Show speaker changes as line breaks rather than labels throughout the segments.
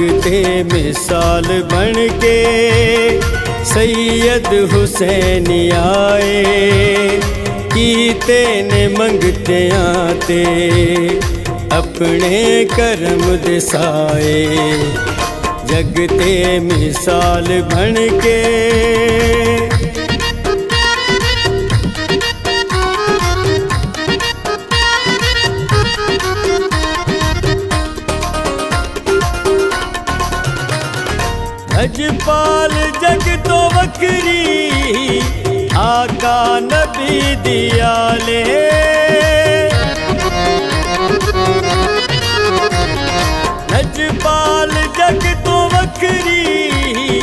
ਜਗ ਮਿਸਾਲ ਬਣ ਕੇ ਸੈਦ ਹੁਸੈਨ ਆਏ, ਕੀਤੇ ਨੇ ਮੰਗਤਿਆਂ ਤੇ ਆਪਣੇ ਕਰਮ ਦੇ ਸਾਏ ਜਗ ਤੇ ਮਿਸਾਲ ਬਣ ਕੇ नबी दियाले नजपाल जग तो वखरी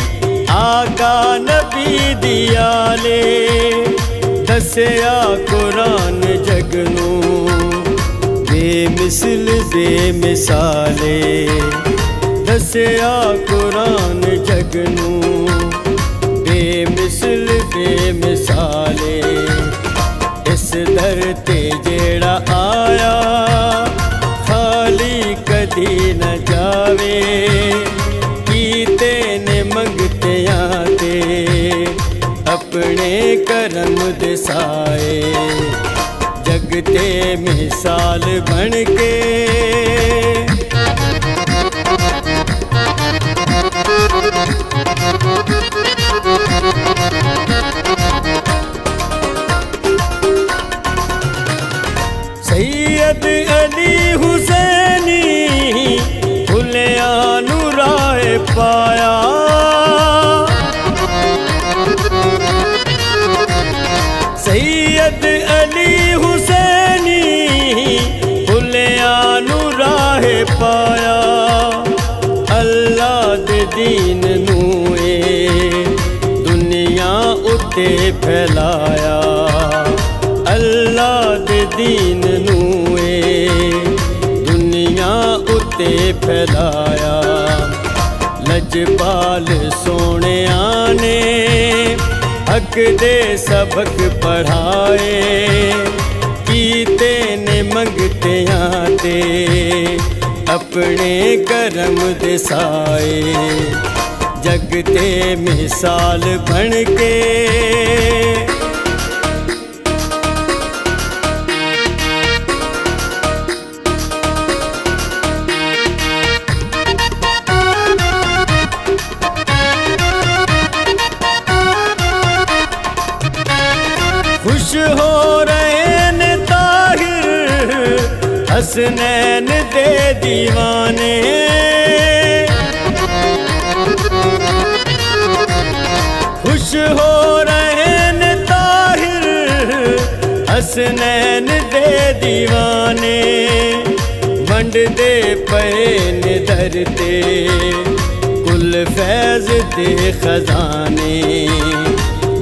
आका नबी दियाले दसया कुरान जगनू बेमिसल बेमिसाले दसया कुरान जगनू बेमिसल बेमिस ਇਸ ਤੇ ਜਿਹੜਾ ਆਇਆ, ਖਾਲੀ ਕਦੀ ਨਾ ਜਾਵੇ। ਕੀਤੇ ਨੇ ਮੰਗਤਿਆਂ ਤੇ, ਆਪਣੇ ਕਰਮ ਦੇ ਸਾਏ ਜਗ ਤੇ ਮਿਸਾਲ ਬਣ ਕੇ। ਅੱਲਾ ਦੀਨ ਨੂੰ ਏ ਦੁਨੀਆ ਉੱਤੇ ਫੈਲਾਇਆ। ਅੱਲਾ ਦੇ ਦੀਨ ਨੂੰ ਏ ਦੁਨੀਆ ਉੱਤੇ ਫੈਲਾਇਆ। ਲਜਪਾਲ ਸੋਹਣਿਆਂ ਨੇ ਹੱਕ ਦੇ ਸਬਕ ਪੜਾਏ ਕੀਤੇ ਨੇ ਮੰਗਤਿਆਂ ਤੇ। ਆਪਣੇ ਕਰਮ ਦੇ ਸਾਏ ਜਗ ਤੇ ਮਿਸਾਲ ਬਣ ਕੇ। ਖੁਸ਼ ਹੋ ਹਸਨੈਨ ਦੇ دیਵਾਨੇ ਖੁਸ਼ ਹੋ ਰਹੇ ਨੇ ਤਾਹਿਰ ਹਸਨੈਨ ਦੇ دیਵਾਨੇ ਵੰਡਦੇ ਪਏ ਨੇ ਦਰ ਤੇ ਕੁੱਲ ਫੈਜ਼ ਦੇ ਖਜ਼ਾਨੇ।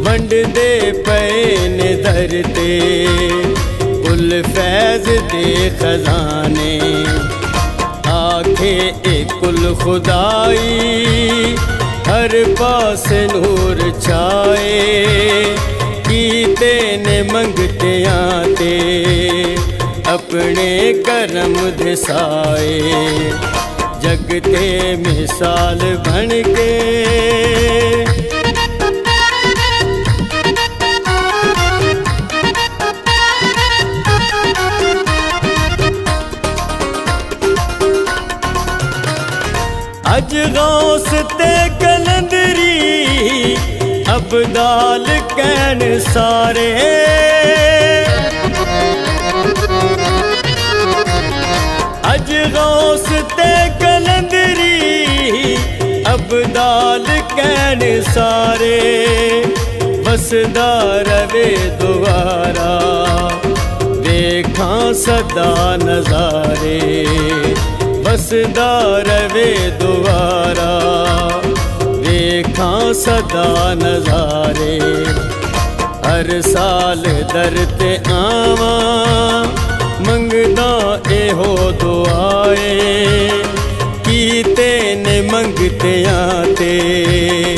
ਵੰਡਦੇ ਪਏ ਨੇ ਦਰ ਤੇ ਕੁਲ ਫੈਜ਼ ਦੇ ਖਜ਼ਾਨੇ ਆਖੇ ਏ ਕੁਲ ਖੁਦਾਈ ਹਰ ਪਾਸ ਨੂਰ ਛਾਏ ਕੀਤੇ ਨੇ ਮੰਗਤਿਆਂ ਤੇ ਆਪਣੇ ਕਰਮ ਦੇ ਸਾਏ ਜਗ ਤੇ ਮਿਸਾਲ ਗੌਸ ਤੇ ਕਲੰਦਰੀ, ਅਬਦਾਲ ਕਹਿਣ ਸਾਰੇ। ਅਜ ਗੌਸ ਤੇ ਕਲੰਦਰੀ, ਅਬਦਾਲ ਕਹਿਣ ਸਾਰੇ। ਵਸਦਾ ਰਵੇ ਦੁਆਰਾ, ਦੇਖਾਂ ਸਦਾ ਨਜ਼ਾਰੇ। ਵਸਦਾ ਰਵੇ ਦੁਆਰਾ। ਸਦਾ ਨਜ਼ਾਰੇ ਹਰ ਸਾਲ ਦਰ ਤੇ ਆਵਾਂ ਮੰਗਦਾ ਇਹੋ ਦੁਆਏ ਕੀਤੇ ਨੇ ਮੰਗਤਿਆਂ ਤੇ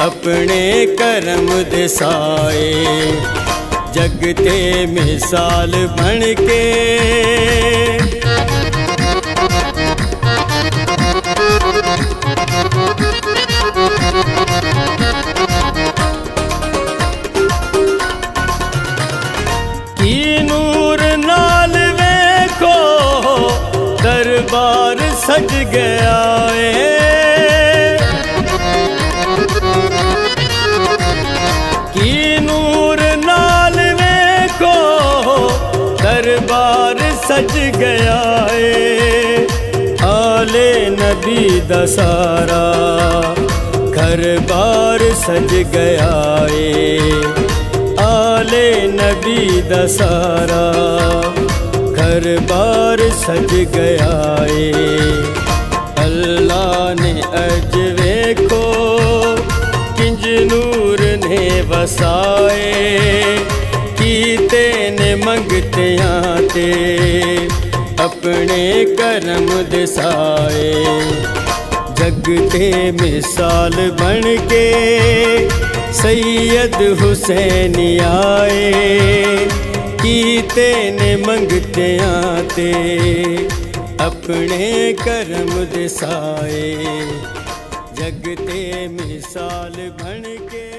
ਆਪਣੇ ਕਰਮ ਦੇ ਸਾਏ ਜਗ ਤੇ ਮਿਸਾਲ ਬਣ ਕੇ ਸਜ ਗਿਆ ਏ। ਕੀ ਨੂਰ ਨਾਲ ਵੇਖੋ, ਦਰਬਾਰ ਸਜ ਗਿਆ ਏ। ਆਲੇ ਨਬੀ ਦਾ ਸਾਰਾ ਘਰ ਬਾਰ ਸਜ ਗਿਆ ਏ। ਆਲੇ ਨਬੀ ਦਾ ਸਾਰਾ ਘਰ ਬਾਰ ਸਜ ਗਿਆ ਏ ਅੱਲਾ ਨੇ ਅਜ ਵੇਖੋ ਕਿੰਜ ਨੂਰ ਨੇ ਵਸਾਏ ਕੀਤੇ ਨੇ ਮੰਗਤਿਆਂ ਤੇ ਆਪਣੇ ਕਰਮ ਦਸਾਏ ਜਗ ਤੇ ਮਿਸਾਲ ਬਣ ਕੇ ਸੈयद ਹੁਸੈਨ ਆਏ ਕੀਤੇ ਨੇ ਮੰਗਤਿਆਂ ਤੇ ਆਪਣੇ ਕਰਮ ਦਸਾਏ ਜਗ ਤੇ ਮਿਸਾਲ ਬਣ ਕੇ